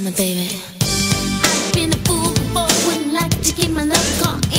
summer, baby. I've been a fool before, wouldn't like to keep my love.